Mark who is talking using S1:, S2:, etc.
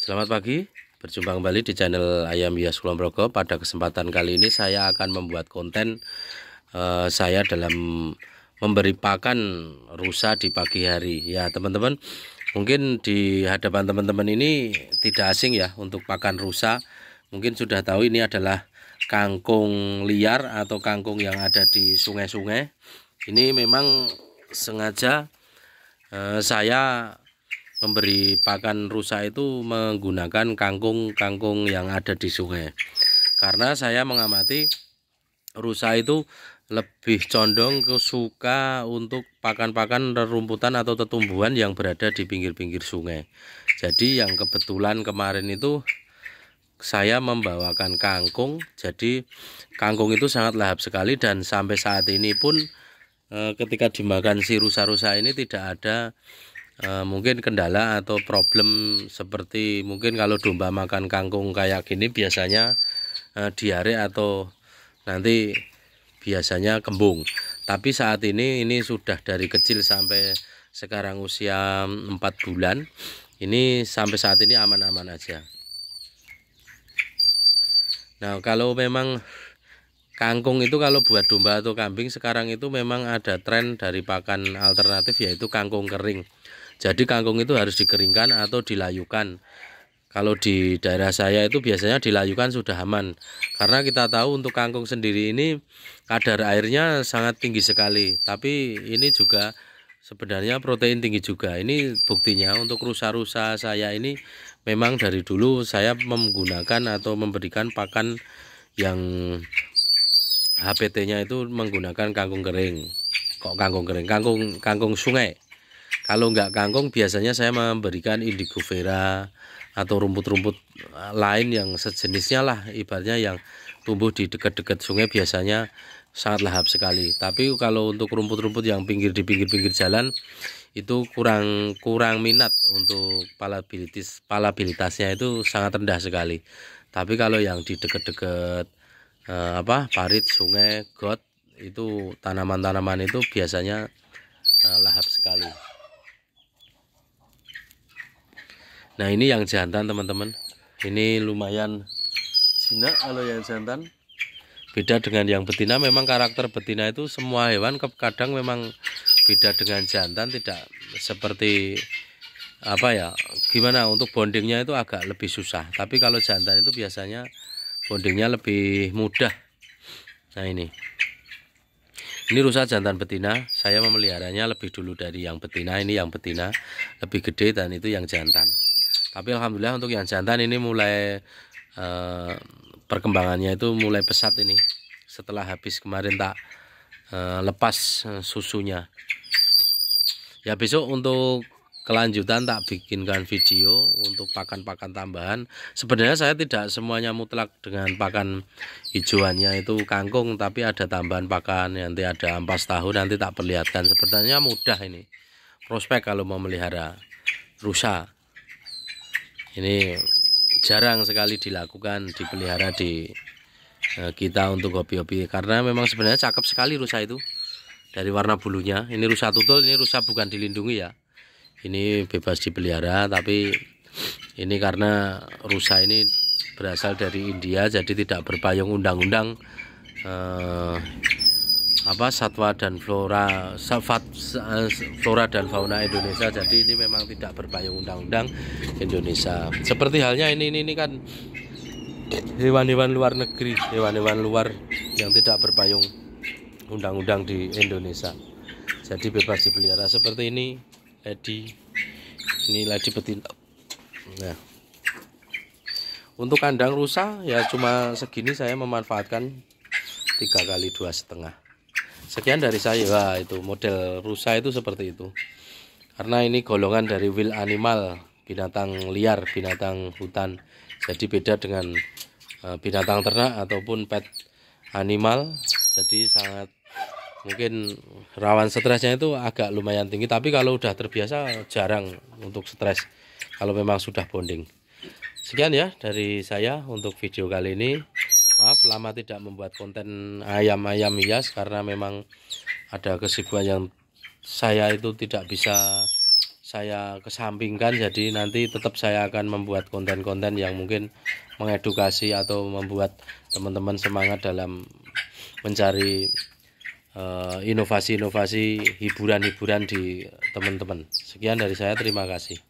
S1: Selamat pagi, berjumpa kembali di channel Ayam Hias Kulon Progo. Pada kesempatan kali ini saya akan membuat konten uh, saya dalam memberi pakan rusa di pagi hari. Ya teman-teman, mungkin di hadapan teman-teman ini tidak asing ya untuk pakan rusa. Mungkin sudah tahu ini adalah kangkung liar atau kangkung yang ada di sungai-sungai. Ini memang sengaja uh, saya memberi pakan rusa itu menggunakan kangkung-kangkung yang ada di sungai. Karena saya mengamati rusa itu lebih condong ke suka untuk pakan-pakan rerumputan atau tetumbuhan yang berada di pinggir-pinggir sungai. Jadi yang kebetulan kemarin itu saya membawakan kangkung. Jadi kangkung itu sangat lahap sekali dan sampai saat ini pun eh, ketika dimakan si rusa-rusa ini tidak ada uh, mungkin kendala atau problem seperti mungkin kalau domba makan kangkung kayak gini biasanya uh, diare atau nanti biasanya kembung. Tapi saat ini ini sudah dari kecil sampai sekarang usia 4 bulan ini sampai saat ini aman-aman aja. Nah kalau memang kangkung itu kalau buat domba atau kambing sekarang itu memang ada tren dari pakan alternatif yaitu kangkung kering jadi kangkung itu harus dikeringkan atau dilayukan. Kalau di daerah saya itu biasanya dilayukan sudah aman. Karena kita tahu untuk kangkung sendiri ini kadar airnya sangat tinggi sekali. Tapi ini juga sebenarnya protein tinggi juga. Ini buktinya untuk rusa-rusa saya ini memang dari dulu saya menggunakan atau memberikan pakan yang HPT-nya itu menggunakan kangkung kering. Kok kangkung kering? Kangkung kangkung sungai. Kalau nggak kangkung biasanya saya memberikan indigo vera atau rumput-rumput eh, lain yang sejenisnya lah ibaratnya yang tumbuh di dekat-dekat sungai biasanya sangat lahap sekali. Tapi kalau untuk rumput-rumput yang pinggir di pinggir-pinggir jalan itu kurang kurang minat untuk palabilitas palabilitasnya itu sangat rendah sekali. Tapi kalau yang di dekat-dekat eh, apa parit sungai got itu tanaman-tanaman itu biasanya eh, lahap sekali. Nah ini yang jantan teman-teman. Ini lumayan jinak kalau yang jantan. Beda dengan yang betina. Memang karakter betina itu semua hewan kadang memang beda dengan jantan tidak seperti apa ya gimana untuk bondingnya itu agak lebih susah. Tapi kalau jantan itu biasanya bondingnya lebih mudah. Nah ini ini rusa jantan betina. Saya memeliharanya lebih dulu dari yang betina. Ini yang betina lebih gede dan itu yang jantan. Tapi alhamdulillah untuk yang jantan ini mulai uh, perkembangannya itu mulai pesat ini. Setelah habis kemarin tak uh, lepas uh, susunya. Ya besok untuk kelanjutan tak bikinkan video untuk pakan-pakan tambahan. Sebenarnya saya tidak semuanya mutlak dengan pakan hijauannya itu kangkung tapi ada tambahan pakan nanti ada ampas tahu nanti tak perlihatkan. Sebenarnya mudah ini. Prospek kalau mau melihara rusa. Ini jarang sekali dilakukan dipelihara di eh, kita untuk hobi-hobi. Karena memang sebenarnya cakep sekali rusa itu. Dari warna bulunya. Ini rusa tutul ini rusa bukan dilindungi ya ini bebas dipelihara tapi ini karena rusa ini berasal dari India jadi tidak berpayung undang-undang eh, apa satwa dan flora safat flora dan fauna Indonesia. Jadi ini memang tidak berpayung undang-undang Indonesia. Seperti halnya ini ini, ini kan hewan-hewan luar negeri hewan-hewan luar yang tidak berpayung undang-undang di Indonesia. Jadi bebas dipelihara. Seperti ini lady ini lady betina. Nah. Untuk kandang rusa ya cuma segini saya memanfaatkan tiga kali dua setengah. Sekian dari saya. Wah, itu model rusa itu seperti itu. Karena ini golongan dari wild animal binatang liar binatang hutan. Jadi beda dengan uh, binatang ternak ataupun pet animal. Jadi sangat mungkin rawan stresnya itu agak lumayan tinggi tapi kalau udah terbiasa jarang untuk stres kalau memang sudah bonding. Sekian ya dari saya untuk video kali ini. Maaf lama tidak membuat konten ayam-ayam hias karena memang ada kesibukan yang saya itu tidak bisa saya kesampingkan. Jadi nanti tetap saya akan membuat konten-konten yang mungkin mengedukasi atau membuat teman-teman semangat dalam mencari inovasi-inovasi uh, hiburan-hiburan di teman-teman. Sekian dari saya terima kasih